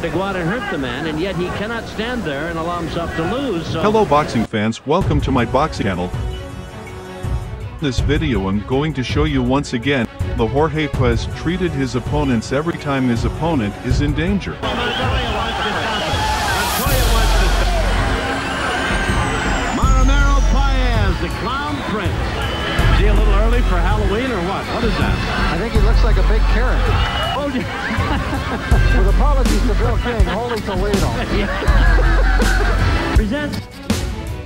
to go out and hurt the man, and yet he cannot stand there and allow himself to lose. So Hello boxing fans, welcome to my boxing channel. this video I'm going to show you once again, the Jorge Paez treated his opponents every time his opponent is in danger. Maromero Paez, the clown prince. Is he a little early for Halloween or what? What is that? I think he looks like a big carrot. Oh, With apologies to Bill King, holy Toledo. presents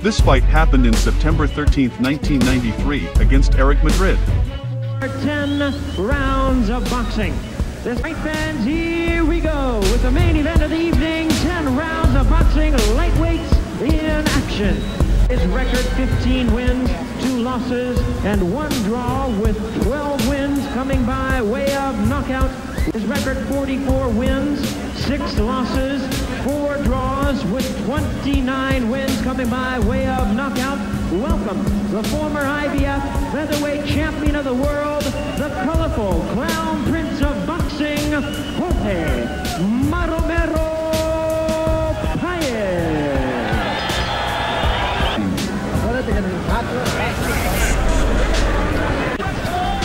This fight happened in September 13, 1993, against Erik Madrid. 10 rounds of boxing. This fight fans, here we go with the main event of the evening. 10 rounds of boxing, lightweights in action. His record 15 wins, 2 losses, and 1 draw with His record 44 wins, 6 losses, 4 draws with 29 wins coming by way of knockout. Welcome the former IBF featherweight champion of the world, the colorful clown prince of boxing, Jorge Maromero Paez.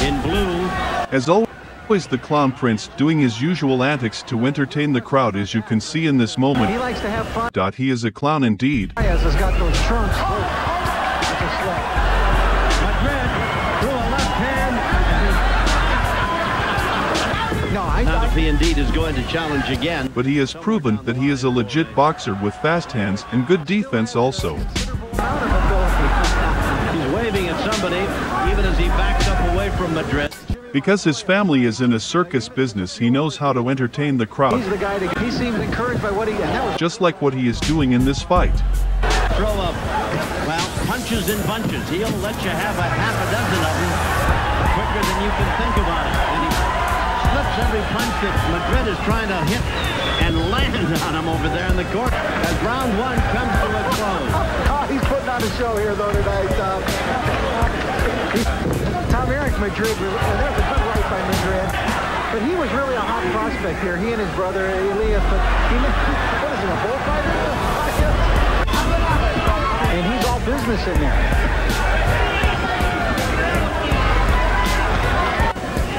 in blue. As always the Clown Prince doing his usual antics to entertain the crowd as you can see in this moment. He moment. likes to have fun. Dot He is a clown indeed. Paez has got those trunks. Oh, oh, oh. Like a sled. Madrid a left hand. No, I, Not if he indeed is going to challenge again. But he has proven that he is a legit boxer with fast hands and good defense also. proud of ability. He's waving at somebody, even as he backs up away from Madrid. Because his family is in a circus business he knows how to entertain the crowd, He's the guy to, he seems encouraged by what he, and that was just like what he is doing in this fight. Throw up, well, punches in bunches. He'll let you have a half a dozen of them quicker than you can think about it. And he slips every punch that Madrid is trying to hit and land on him over there in the court as round one comes to a close. Oh, he's putting on a show here, though, tonight, Tom. He's- Tom Erik Madrid, was- and there's a good right by Madrid. But he was really a hot prospect here. He and his brother, Elias. But he, what is he, a bullfighter? And he's all business in there.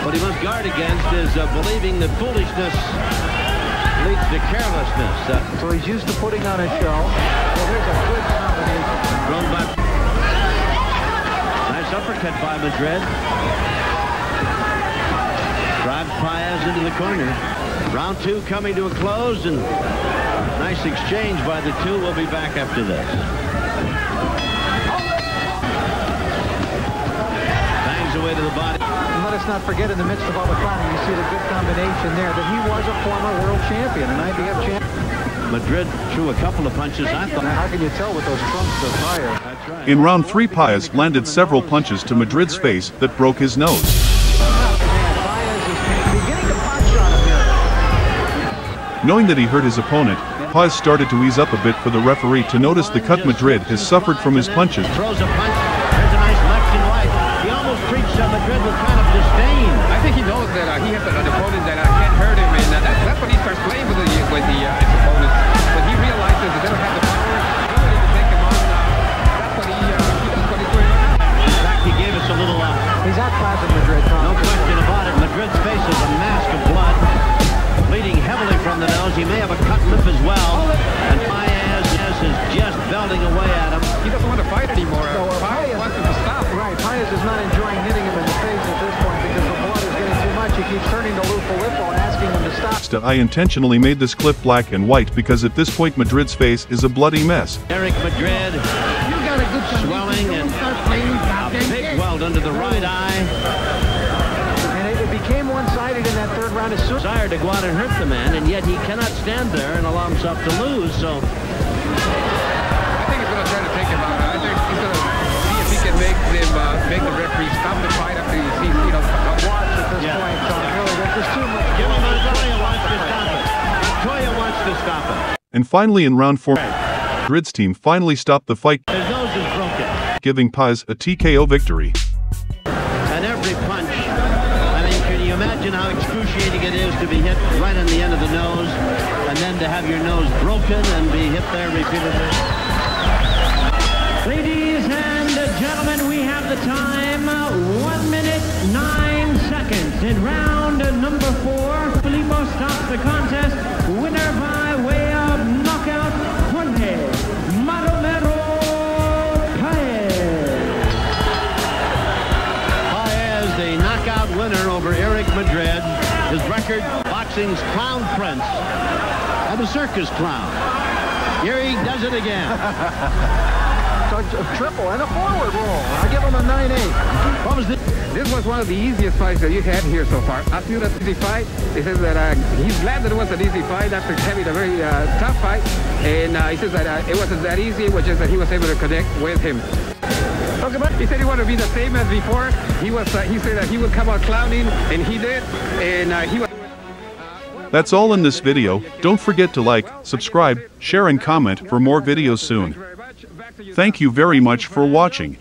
What he must guard against is uh, believing that foolishness leads to carelessness. Uh, So he's used to putting on a show. Well, there's a good combination. thrown by... Uppercut by Madrid. Drives Paez into the corner. Round two coming to a close and nice exchange by the two. We'll be back after this. Away to the body. And let us not forget, in the midst of all the clowning, you see the good combination there, that he was a former world champion, an IBF champion. Madrid threw a couple of punches. I thought... How can you tell with those trunks of fire? Right. In round three Paez landed several punches to Madrid's face that broke his nose. Ah, Paez is beginning to punch on him here. Knowing that he hurt his opponent, Paez started to ease up a bit for the referee to notice the cut Madrid has suffered from his punches. Stop. I intentionally made this clip black and white because at this point Madrid's face is a bloody mess. Erik Madrid you got a good swelling and a big welt under the right eye. And it, it became one-sided in that third round as soon Desired to go out and hurt the man, and yet he cannot stand there and allow himself to lose. So I think he's going to try to take him out. And finally in round four, Grid's team finally stopped the fight, His nose is broken. giving Paez a TKO victory. And every punch, I mean, can you imagine how excruciating it is to be hit right on the end of the nose and then to have your nose broken and be hit there repeatedly. Ladies and gentlemen, we have the time. One minute, nine seconds. In round number four, Filippo stops the contest. Winner over Erik Madrid. His record, boxing's clown prince and a circus clown. Here he does it again. So a triple and a forward roll. I give him a 9-8. What was the... This was one of the easiest fights that you had here so far. After that easy fight, he says that uh, he's glad that it was an easy fight after having a very uh, tough fight. And uh, he says that uh, it wasn't that easy, it was just that he was able to connect with him. He said he wanted to be the same as before. He was. Uh, he said that he would come out clowning, and he did. And uh, he was. That's all in this video, don't forget to like, subscribe, share and comment for more videos soon. Very much. Back to you. Thank you very much for watching.